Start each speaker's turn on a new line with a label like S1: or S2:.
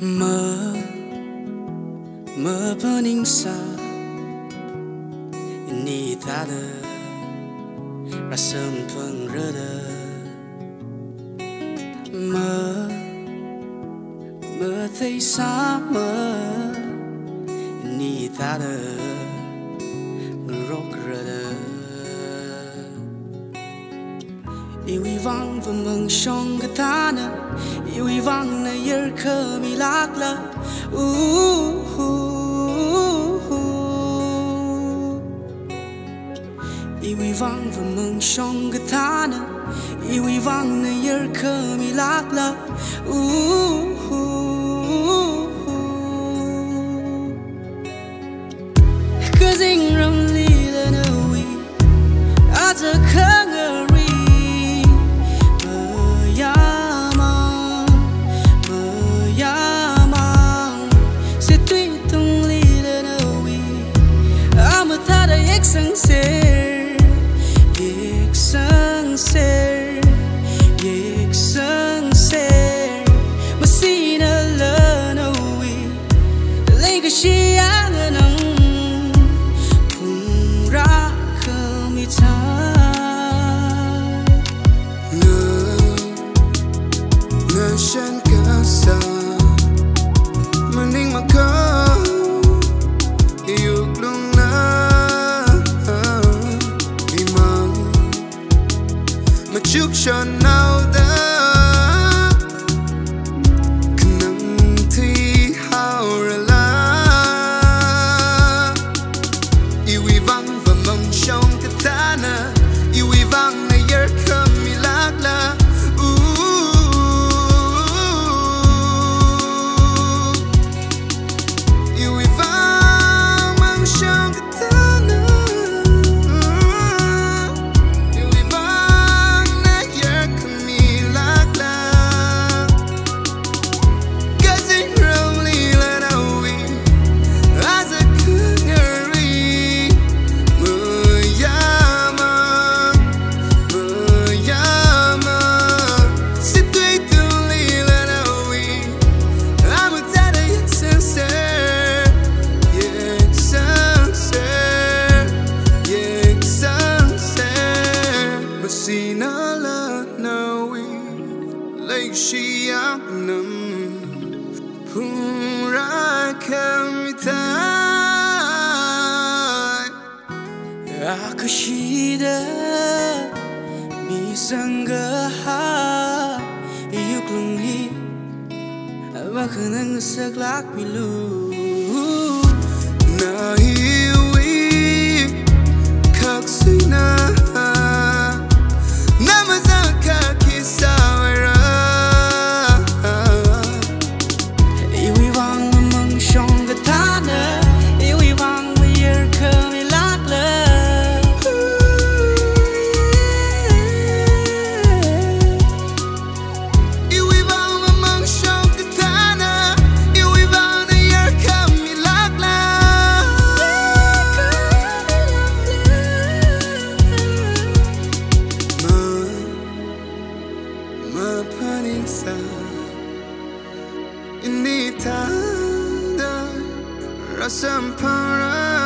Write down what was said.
S1: mơ mơ burning sun in need other rasam phang rada mơ mơ thấy xa mơ. Ta need other rock rada de yêu vang và mừng song cái ta nè yêu vang na yer khơ mi lạc la. Yêu vang và mừng song cái ta nè yêu vang na yer khơ mi lạc Cause in
S2: machuk Masina la nawi Like she am Pura kamita
S1: Akashida mi sangga ha yuklung hi Bakanang saglak milu
S2: Na Ini tada Rasam para